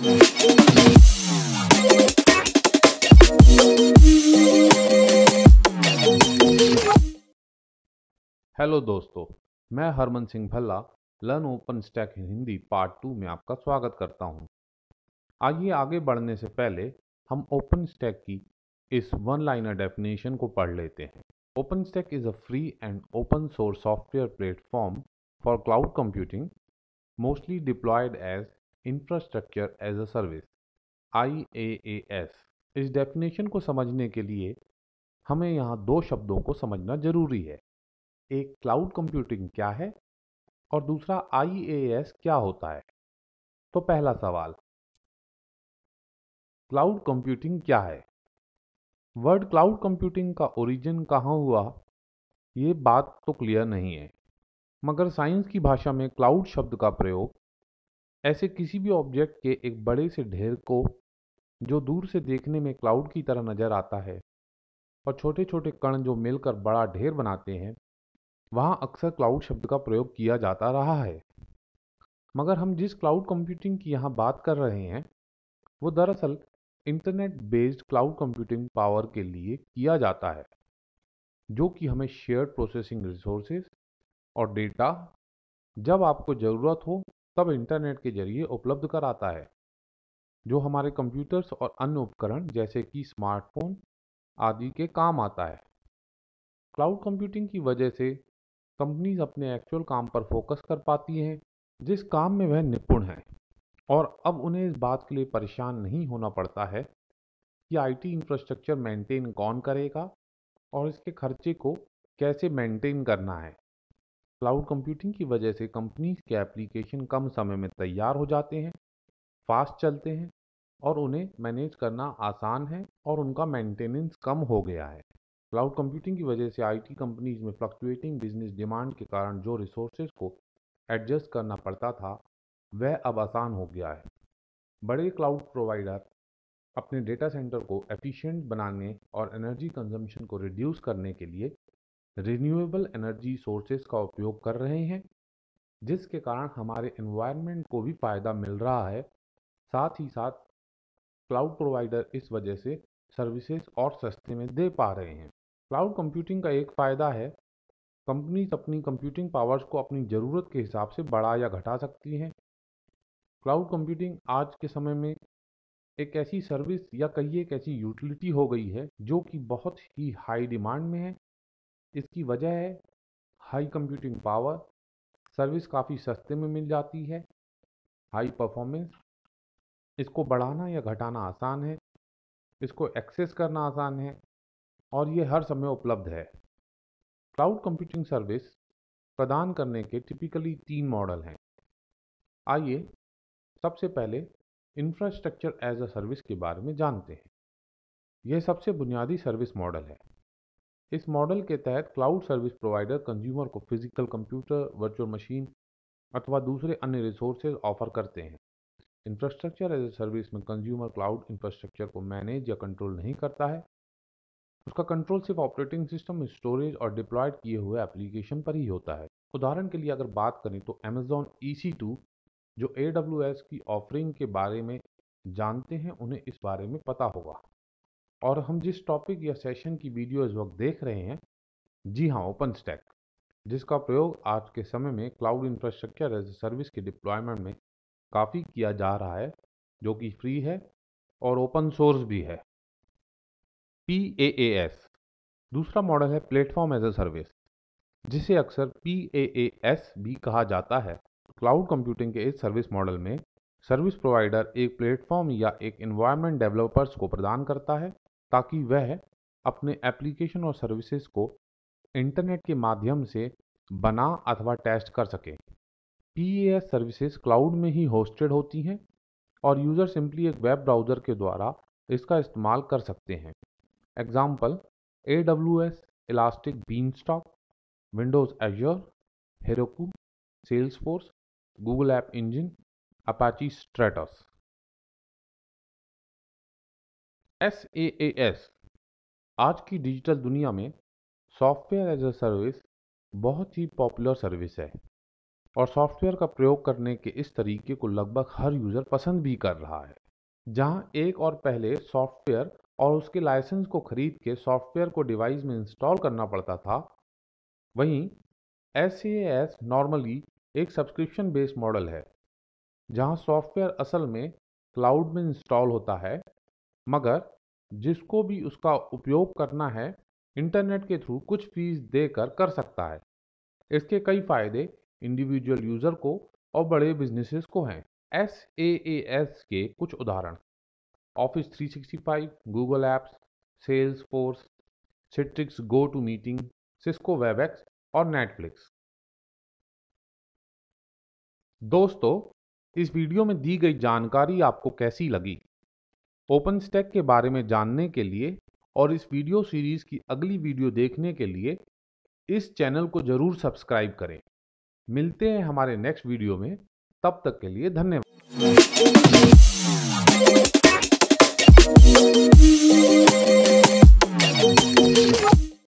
Hello दोस्तों, मैं Harman Singh Bhalla, learn OpenStack Hindi part two में आपका स्वागत करता हूँ। आइए आगे बढ़ने से पहले हम ओपन स्टैक की इस वन लाइनर डेफिनेशन को पढ़ लेते हैं OpenStack is a free and open source software platform for cloud computing, mostly deployed as infrastructure as a service I A S इस डेफिनेशन को समझने के लिए हमें यहाँ दो शब्दों को समझना ज़रूरी है। एक क्लाउड कंप्यूटिंग क्या है और दूसरा आईएएस क्या होता है? तो पहला सवाल क्लाउड कंप्यूटिंग क्या है? वर्ड क्लाउड कंप्यूटिंग का ओरिजिन कहाँ हुआ? ये बात तो क्लियर नहीं है, मगर साइंस की भाषा में क्लाउड शब्द का प्रयोग ऐसे किसी भी ऑब्जेक्ट के एक बड़े से ढेर को, जो दूर से देखने में क्लाउड की तरह नज़र आता है, और छोटे छोटे कण जो मिलकर बड़ा ढेर बनाते हैं, वहाँ अक्सर क्लाउड शब्द का प्रयोग किया जाता रहा है। मगर हम जिस क्लाउड कंप्यूटिंग की यहाँ बात कर रहे हैं, वो दरअसल internet based cloud computing power के लिए किया जाता है, जो कि हमें शेयर प्रोसेसिंग रिसोर्सेज और डेटा, जब आपको ज़रूरत हो तब इंटरनेट के ज़रिए उपलब्ध कराता है। जो हमारे कंप्यूटर्स और अन्य उपकरण जैसे कि स्मार्टफ़ोन आदि के काम आता है। क्लाउड कंप्यूटिंग की वजह से कंपनीज़ अपने एक्चुअल काम पर फोकस कर पाती हैं, जिस काम में वह निपुण है। और अब उन्हें इस बात के लिए परेशान नहीं होना पड़ता है कि आईटी इंफ्रास्ट्रक्चर मेंटेन कौन करेगा और इसके खर्चे को कैसे मेंटेन करना है। क्लाउड कंप्यूटिंग की वजह से कंपनीज़ के एप्लीकेशन कम समय में तैयार हो जाते हैं, फास्ट चलते हैं और उन्हें मैनेज करना आसान है और उनका मेंटेनेंस कम हो गया है। क्लाउड कंप्यूटिंग की वजह से आईटी कंपनीज़ में फ्लक्चुएटिंग बिज़नेस डिमांड के कारण जो रिसोर्सेज को एडजस्ट करना पड़ता था, वह अब आसान हो गया है। बड़े क्लाउड प्रोवाइडर अपने डेटा सेंटर को एफिशिएंट बनाने और एनर्जी कंजम्पशन को रिड्यूस करने के लिए रिन्यूएबल एनर्जी सोर्सेज का उपयोग कर रहे हैं, जिसके कारण हमारे एनवायरनमेंट को भी फ़ायदा मिल रहा है। साथ ही साथ क्लाउड प्रोवाइडर इस वजह से सर्विसेज़ और सस्ते में दे पा रहे हैं। क्लाउड कंप्यूटिंग का एक फ़ायदा है कंपनीज़ अपनी कंप्यूटिंग पावर्स को अपनी ज़रूरत के हिसाब से बढ़ा या घटा सकती हैं। क्लाउड कंप्यूटिंग आज के समय में एक ऐसी सर्विस या कहिए एक ऐसी यूटिलिटी हो गई है, जो कि बहुत ही हाई डिमांड में है। इसकी वजह है हाई कंप्यूटिंग पावर सर्विस काफ़ी सस्ते में मिल जाती है हाई परफॉर्मेंस इसको बढ़ाना या घटाना आसान है, इसको एक्सेस करना आसान है और ये हर समय उपलब्ध है। क्लाउड कंप्यूटिंग सर्विस प्रदान करने के टिपिकली तीन मॉडल हैं। आइए सबसे पहले इंफ्रास्ट्रक्चर एज अ सर्विस के बारे में जानते हैं। यह सबसे बुनियादी सर्विस मॉडल है। इस मॉडल के तहत क्लाउड सर्विस प्रोवाइडर कंज्यूमर को फ़िज़िकल कंप्यूटर, वर्चुअल मशीन अथवा दूसरे अन्य रिसोर्सेज ऑफ़र करते हैं। इंफ्रास्ट्रक्चर एज ए सर्विस में कंज्यूमर क्लाउड इंफ्रास्ट्रक्चर को मैनेज या कंट्रोल नहीं करता है। उसका कंट्रोल सिर्फ़ ऑपरेटिंग सिस्टम, स्टोरेज और डिप्लॉयड किए हुए एप्लीकेशन पर ही होता है। उदाहरण के लिए अगर बात करें तो अमेजोन ई जो AWS की ऑफरिंग के बारे में जानते हैं, उन्हें इस बारे में पता होगा। और हम जिस टॉपिक या सेशन की वीडियो इस वक्त देख रहे हैं, जी हाँ ओपन स्टैक जिसका प्रयोग आज के समय में cloud infrastructure as a service के डिप्लॉयमेंट में काफ़ी किया जा रहा है, जो कि फ्री है और ओपन सोर्स भी है। पी ए ए एस दूसरा मॉडल है प्लेटफॉर्म एज ए सर्विस जिसे अक्सर पी ए ए एस भी कहा जाता है। क्लाउड कंप्यूटिंग के इस सर्विस मॉडल में सर्विस प्रोवाइडर एक प्लेटफॉर्म या एक इन्वायरमेंट डेवलपर्स को प्रदान करता है ताकि वह अपने एप्लीकेशन और सर्विसेज़ को इंटरनेट के माध्यम से बना अथवा टेस्ट कर सके। पी सर्विसेज़ क्लाउड में ही होस्टेड होती हैं और यूज़र सिंपली एक वेब ब्राउज़र के द्वारा इसका इस्तेमाल कर सकते हैं। Example A W S Elastic Beanstalk Windows Azure Heroku Salesforce Google App Engine Apache Stratos S A A S की डिजिटल दुनिया में सॉफ्टवेयर एज ए सर्विस बहुत ही पॉपुलर सर्विस है और सॉफ्टवेयर का प्रयोग करने के इस तरीके को लगभग हर यूज़र पसंद भी कर रहा है। जहाँ एक और पहले सॉफ्टवेयर और उसके लाइसेंस को खरीद के सॉफ्टवेयर को डिवाइस में इंस्टॉल करना पड़ता था, वहीं एस नॉर्मली एक सब्सक्रिप्शन बेस्ड मॉडल है, जहाँ सॉफ्टवेयर असल में क्लाउड में इंस्टॉल होता है मगर जिसको भी उसका उपयोग करना है इंटरनेट के थ्रू कुछ फ़ीस देकर कर सकता है। इसके कई फ़ायदे इंडिविजुअल यूज़र को और बड़े बिजनेसेस को हैं। एस ए एस के कुछ उदाहरण। Office 365, Google apps Salesforce Citrix GoToMeeting Cisco WebEx और नेटफ्लिक्स दोस्तों इस वीडियो में दी गई जानकारी आपको कैसी लगी? ओपन स्टैक के बारे में जानने के लिए और इस वीडियो सीरीज़ की अगली वीडियो देखने के लिए इस चैनल को ज़रूर सब्सक्राइब करें। मिलते हैं हमारे नेक्स्ट वीडियो में। तब तक के लिए धन्यवाद।